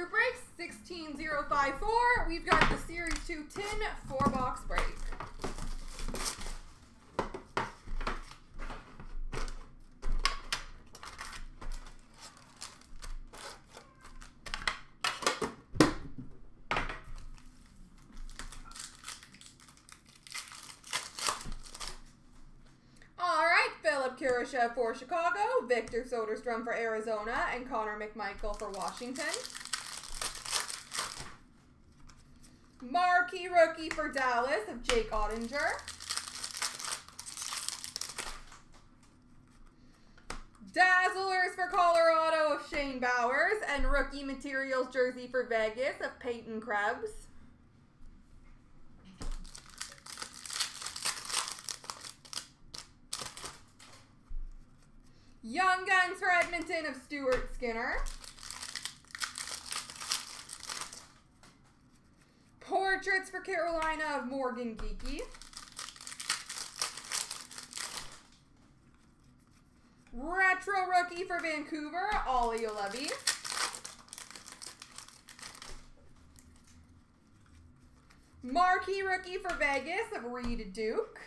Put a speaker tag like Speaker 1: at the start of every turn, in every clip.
Speaker 1: group break 16054. We've got the Series 2 tin four box break. All right, Philipp Kurashev for Chicago, Victor Soderstrom for Arizona, and Connor McMichael for Washington. Marquee rookie for Dallas of Jake Oettinger. Dazzlers for Colorado of Shane Bowers, and rookie materials jersey for Vegas of Peyton Krebs. Young Guns for Edmonton of Stuart Skinner. Portraits for Carolina of Morgan Geekie. Retro rookie for Vancouver, Olli Juolevi. Marquee rookie for Vegas of Reid Duke.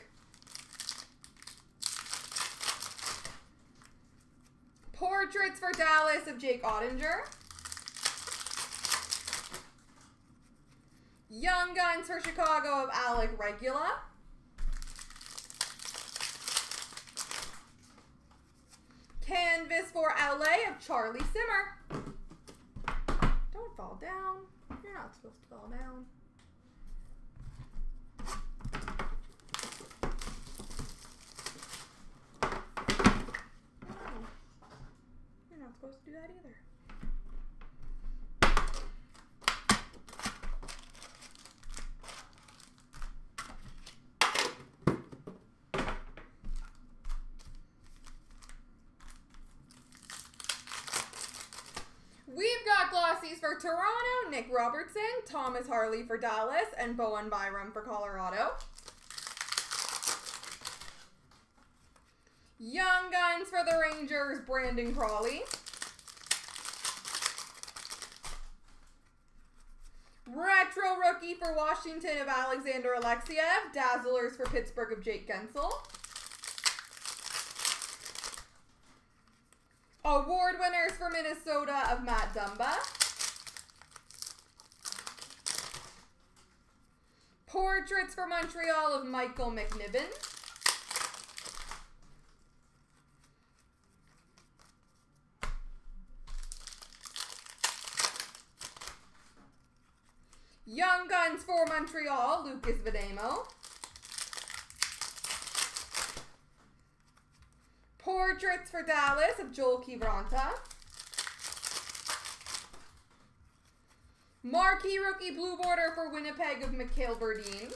Speaker 1: Portraits for Dallas of Jake Oettinger. Young Guns for Chicago of Alec Regula. Canvas for LA of Charlie Simmer. Don't fall down. You're not supposed to fall down. Oh. You're not supposed to do that either. We've got glossies for Toronto, Nick Robertson, Thomas Harley for Dallas, and Bowen Byram for Colorado. Young Guns for the Rangers, Brandon Crawley. Retro Rookie for Washington of Alexander Alexeyev. Dazzlers for Pittsburgh of Jake Guentzel. Award winners for Minnesota of Matt Dumba. Portraits for Montreal of Michael McNiven. Young Guns for Montreal, Lukas Vejdemo. Portraits for Dallas of Joel Kiviranta. Marquee rookie blue border for Winnipeg of Mikhail Berdin.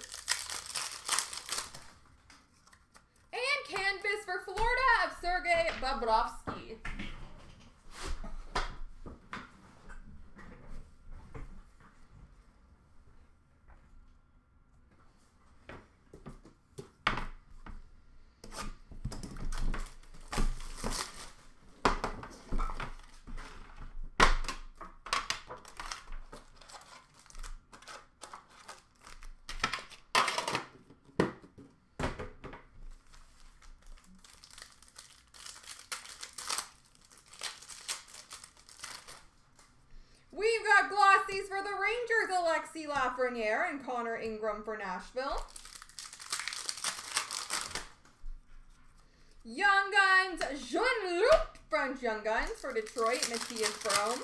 Speaker 1: And canvas for Florida of Sergei Bobrovsky. We've for the Rangers, Alexi Lafreniere and Connor Ingram for Nashville. Young Guns, Jean-Luc French Young Guns for Detroit, Mathias Brome.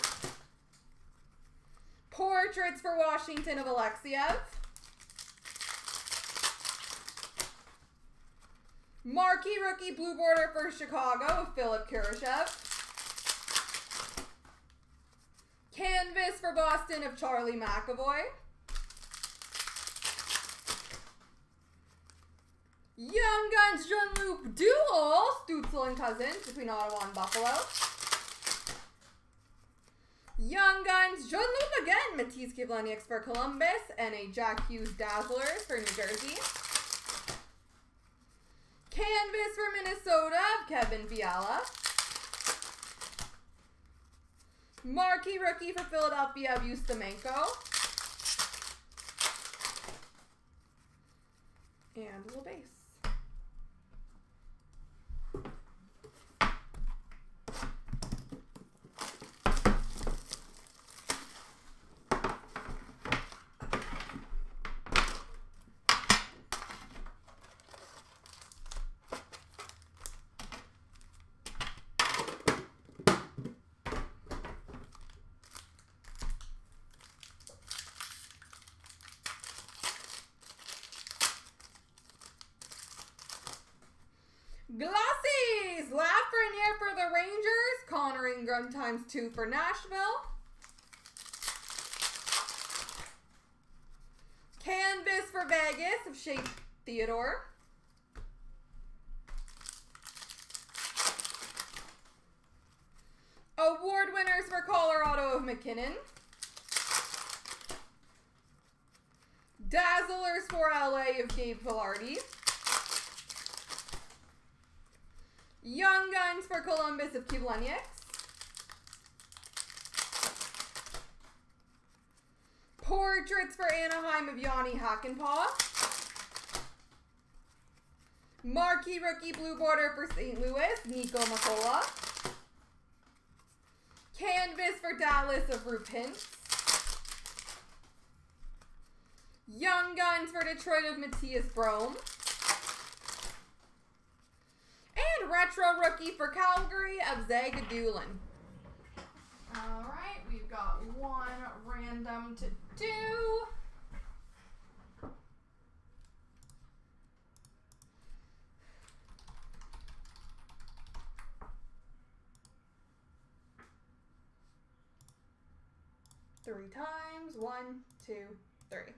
Speaker 1: Portraits for Washington of Alexeyev. Marquee rookie blue border for Chicago of Philipp Kurashev. Canvas for Boston of Charlie McAvoy. Young Guns Jean-Luc Duel, Stutzle and Cozens between Ottawa and Buffalo. Young Guns Jean-Luc again, Matiss Kivlenieks for Columbus, and a Jack Hughes Dazzler for New Jersey. Canvas for Minnesota of Kevin Fiala. Marquee rookie for Philadelphia of Ustimenko. And a little base. Glossies! Lafreniere for the Rangers. Connor Ingram times two for Nashville. Canvas for Vegas of Shea Theodore. Award winners for Colorado of MacKinnon. Dazzlers for LA of Gabe Vilardi. Young Guns for Columbus of Kivlenieks. Portraits for Anaheim of Jani Hakanpää. Marquee Rookie Blue Border for St. Louis, Niko Mikkola. Canvas for Dallas of Roope Young Guns for Detroit of Mathias Brome. And Retro Rookie for Calgary of Zagidulin. All right, we've got one random to do. Three times. One, two, three.